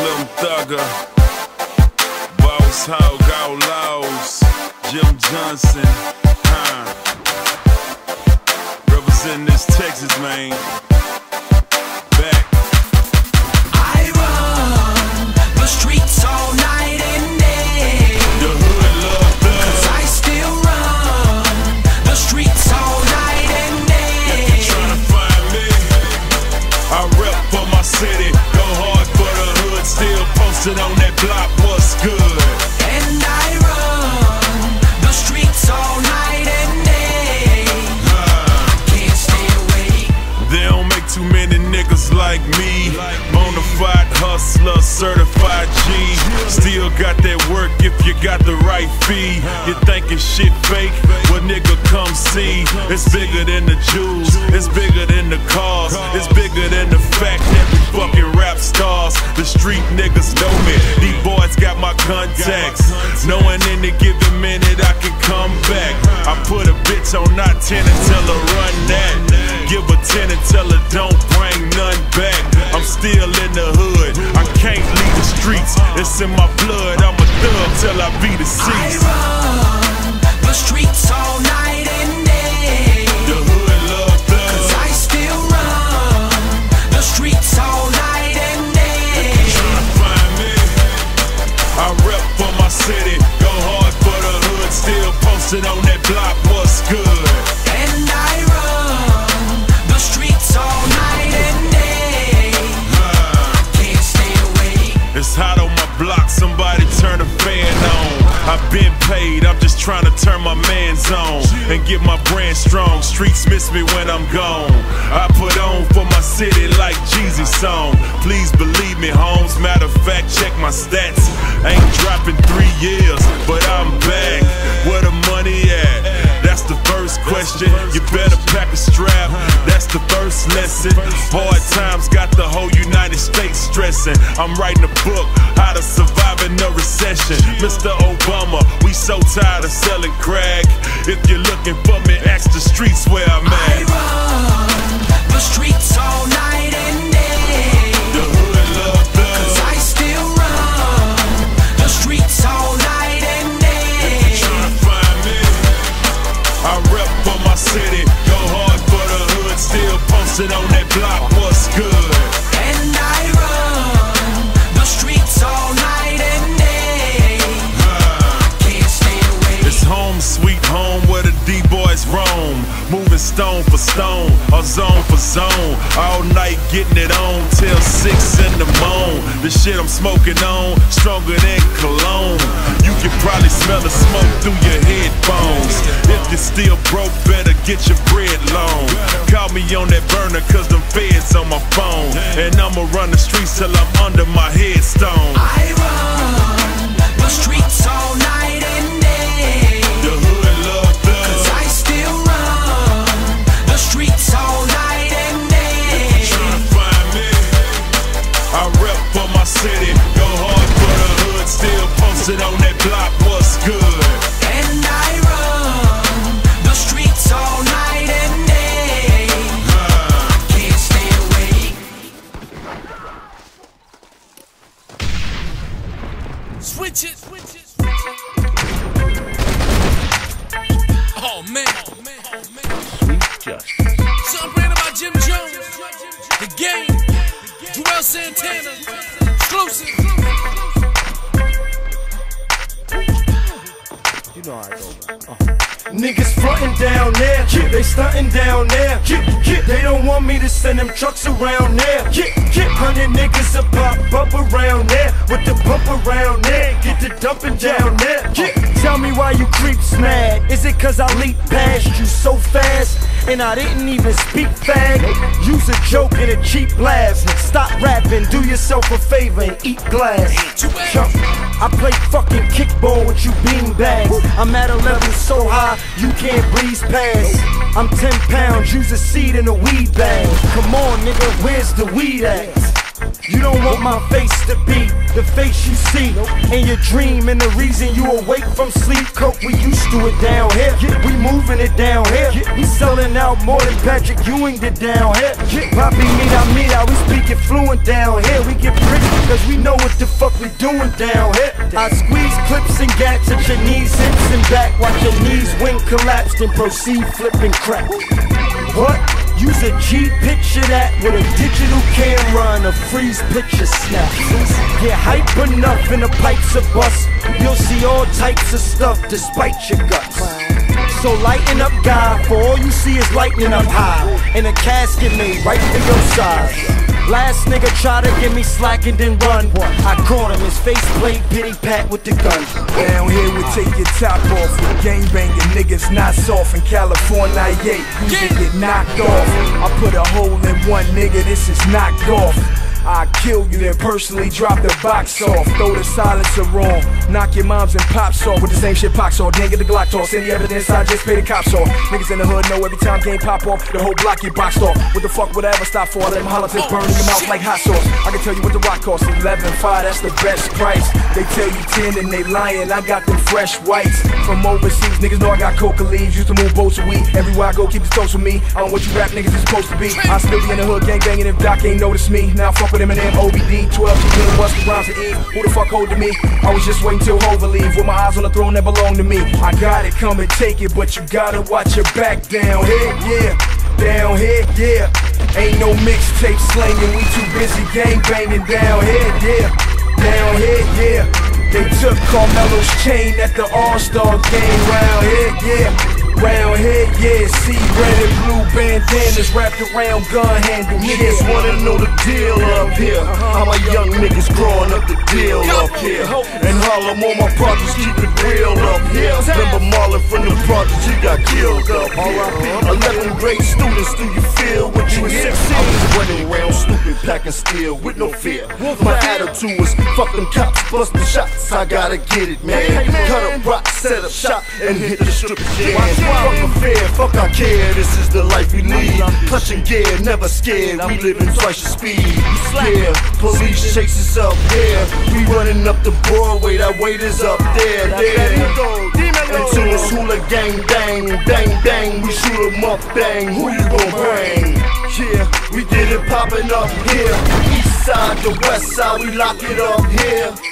Slim Thugger, Boss Hogg Outlawz, Jim Johnson, huh? Representing this Texas, man. Got the right fee. You thinking shit fake? Well, nigga, come see. It's bigger than the jewels, it's bigger than the cars, it's bigger than the fact that we fucking rap stars. The street niggas know me. These boys got my contacts. Knowing any given minute I can come back. I put a bitch on not 10 and tell her run that. Give a 10 and tell her don't bring none back. I'm still in the hood. I can't leave the streets. It's in my blood. I'm thug till I be I deceased. Been paid, I'm just trying to turn my man's on and get my brand strong. Streets miss me when I'm gone. I put on for my city like Jeezy's song. Please believe me, Holmes. Matter of fact, check my stats. Ain't dropping three years, but I'm back. Where the money at? That's the first question. You better pack a strap. That's the first lesson. Hard times got the whole United States stressing. I'm writing a book, how to survive in recession. Mr. Obama, we so tired of selling crack. If you're looking for me, ask the streets where I'm I at. run the streets all night stone for stone, or zone for zone. All night getting it on till six in the morning. The shit I'm smoking on, stronger than cologne. You can probably smell the smoke through your headphones. If you're still broke, better get your bread long. Call me on that burner, cause them feds on my phone. And I'ma run the streets till I'm under my headstone. I go. Niggas frontin' down there, yeah, they stuntin' down there. Yeah, yeah, they don't want me to send them trucks around there. Yeah, yeah, hundred niggas a pop up around there with the bump around there. Get the dumpin' down there. Yeah, tell me why you creeps mad? Is it cause I leap past you so fast and I didn't even speak fag? Use a joke and a cheap laugh. Stop rapping, do yourself a favor and eat glass. Jump. I play fucking kickball with you beanbags. I'm at a level so high you can't breeze past. I'm 10 pounds, use a seed in a weed bag. Come on, nigga, where's the weed at? You don't want my face to be the face you see in your dream and the reason you awake from sleep. Coke, we used to it down here. We moving it down here. We selling out more than Patrick Ewing did down here. Papi, mira, mira, we speak it fluent down here. We get pretty cause we know what the fuck we doing down here. I squeeze clips and gats at your knees, hips and back. Watch your knees wing collapsed and proceed flipping crack. What? Use a G picture that with a digital camera and a freeze picture snap. Get hype enough and the pipes are bust. You'll see all types of stuff despite your guts. So lighten up, God, for all you see is lightning up high. And a casket made right for your size. Last nigga try to get me slack and then run. I caught him, his face plate, pity pat with the gun. Down here we take your top off with gang banging niggas not soft in California. Yeah, you get knocked off. I put a hole in one nigga, this is knocked off. I kill you, then personally drop the box off. Throw the silencer on, knock your moms and pops off with the same shit pox off. Then get the Glock toss. Any evidence, I just pay the cops off. Niggas in the hood know every time game pop off, the whole block get boxed off. What the fuck would I ever stop for? I let them holler till it's oh, burning your mouth like hot sauce. I can tell you what the rock costs 11, 5, that's the best price. They tell you 10 and they lying, I got them fresh whites. From overseas, niggas know I got coca leaves. Used to move boats of weed. Everywhere I go, keep the toast with me. I don't what you rap niggas is supposed to be. I still be in the hood gang banging if Doc ain't notice me. Now fuck with Eminem, OBD, 12 to get Busta Rhymes of Eve. Who the fuck holding me? I was just waiting till Hova leave with my eyes on the throne that belong to me. I got it, come and take it, but you gotta watch your back down here, yeah. Down here, yeah. Ain't no mixtape slanging, we too busy gang banging down here, yeah. Down here, yeah. They took Carmelo's chain at the All-Star game round here, yeah. Round head, yeah, see red and blue bandanas wrapped around gun handle. Niggas wanna know the deal up here. How my young niggas growing up the deal up here. And Harlem, all my brothers keep it real up here. Remember Marlon from the projects, he got killed up here. 11 grade students, do you feel what you hear? I was running around stupid, packing steel with no fear. My attitude was fuck them cops, bust the shots. I gotta get it, man. Cut up set up shop, and hit the strip jam. Fuck a fear, fuck I care. This is the life we lead. Clutching gear, never scared. We living twice the speed. Yeah, police chase us up here. We running up the Broadway, that weight is up there, there. Until it's hula gang, bang, bang, bang. We shoot 'em up, bang. Who you gon' bang? Yeah, we get it poppin' up here. East side, the west side, we lock it up here.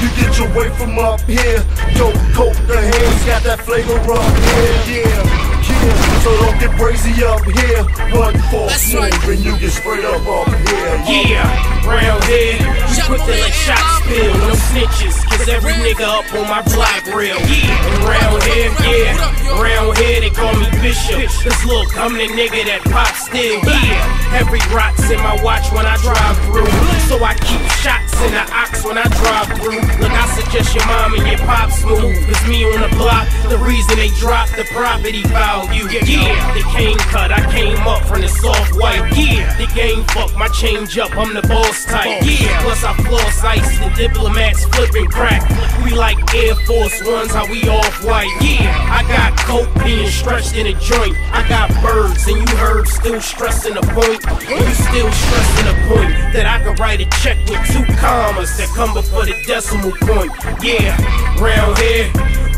You get your way from up here. Dope coat, the hands got that flavor up here. Yeah, yeah. So don't get crazy up here. One false That's right. move and you get sprayed up up here. Yeah, round here, we quick to let shots spill, no snitches, cause every nigga up on my block real. Yeah, and round here, yeah, round here they call me Bishop. Look, I'm the nigga that pop still. Yeah, every rock's in my watch when I drive through. So I keep shots in the ox when I drive through. Look, I suggest your mom and your pop smooth. Cause me on the block, the reason they dropped the property value. Yeah, the cane cut, I came up from the soft white. Yeah, the game fuck, my change up, I'm the boss type. Yeah, plus I floss ice, the diplomats flipping crack. We like Air Force Ones, how we off white. Yeah, I got coke being stretched in a joint. I got birds, and you heard still stressing the point. You still stressing the point that I could write a check with two commas that come before the decimal point. Yeah, round here,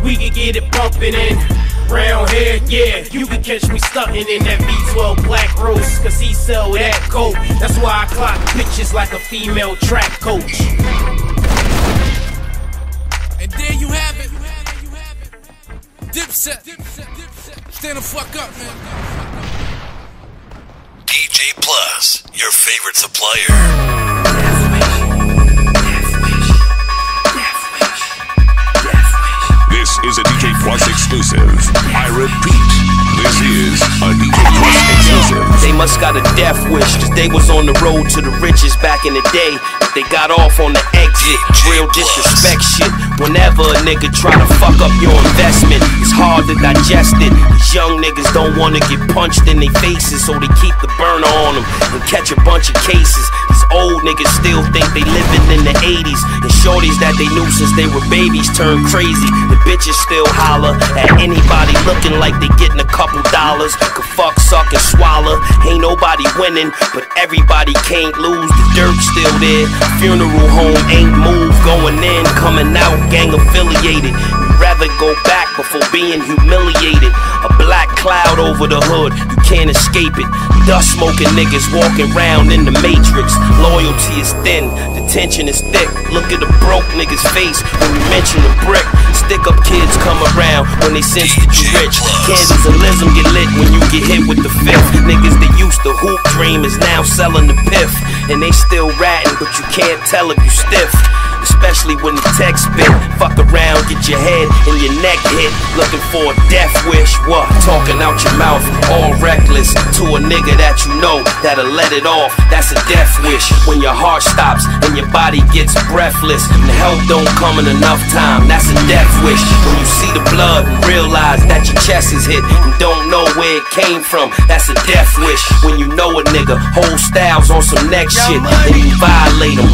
we can get it bumping in. Round here, yeah, you can catch me stunting in that V12 black rose, cause he sell that coat. That's why I clock bitches like a female track coach. And there you have it. Dipset. Stand the fuck up, man. DJ Plus, your favorite supplier. This is a DJ Plus exclusive. I repeat, this is a DJ Plus exclusive. They must got a death wish, cause they was on the road to the riches back in the day. They got off on the exit, real disrespect shit. Whenever a nigga try to fuck up your investment, it's hard to digest it. These young niggas don't wanna get punched in their faces, so they keep the burner on them and catch a bunch of cases. Old niggas still think they living in the 80s. And shorties that they knew since they were babies turn crazy. The bitches still holler at anybody looking like they getting a couple dollars. Could fuck, suck, and swallow. Ain't nobody winning, but everybody can't lose. The dirt still there. Funeral home ain't moved. Going in, coming out, gang affiliated. Rather go back before being humiliated. A black cloud over the hood, you can't escape it. Dust smoking niggas walking round in the matrix. Loyalty is thin, the tension is thick. Look at the broke nigga's face when we mention the brick. Stick up kids come around when they sense that you rich. Kansas and Lism get lit when you get hit with the fifth. Niggas that used to hoop dream is now selling the piff. And they still ratting, but you can't tell if you stiff. Especially when the text bit. Fuck around, get your head and your neck hit. Looking for a death wish. What? Talking out your mouth, all reckless. To a nigga that you know that'll let it off. That's a death wish. When your heart stops and your body gets breathless. And help don't come in enough time. That's a death wish. When you see the blood and realize that your chest is hit and don't know where it came from. That's a death wish. When you know a nigga whole styles on some next shit and you violate them.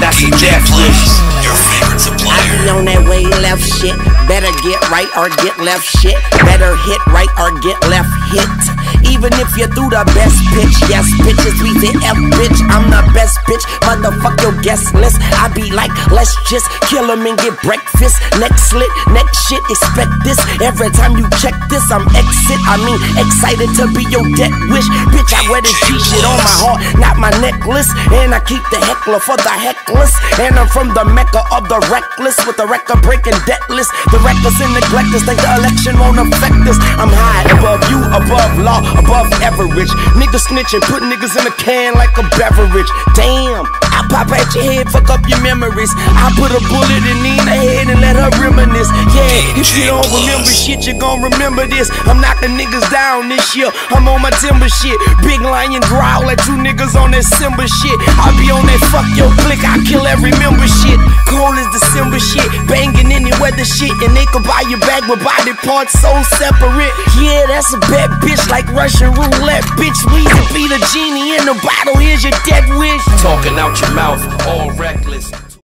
That's a death wish. I be on that way left shit. Better get right or get left shit. Better hit right or get left hit. Even if you threw the best pitch, yes, bitches, we the F bitch. I'm the best bitch. Motherfuck your guest list. I be like, let's just kill 'em and get breakfast. Next slit, next shit, expect this. Every time you check this, I'm exit. I mean, excited to be your death wish. Bitch, I wear this G shit on my heart, not my necklace. And I keep the heckler for the heckless. And I'm from the mecca of the reckless with the record breaking debtless. The reckless and neglectless think the election won't affect us. I'm high above you, above law, above average. Niggas snitching, put niggas in a can like a beverage. Damn. Pop at your head, fuck up your memories. I put a bullet in Nina head and let her reminisce. Yeah, if you don't remember shit, you gon' remember this. I'm knocking niggas down this year. I'm on my timber shit. Big lion growl at you niggas on that Simba shit. I be on that fuck your click, I kill every member shit. Cold as December shit, banging any weather shit. And they could buy your bag with body parts so separate. Yeah, that's a bad bitch like Russian roulette. Bitch, We Weezy be the genie in the bottle. Here's your dead wish. Talking out your mouth, all reckless.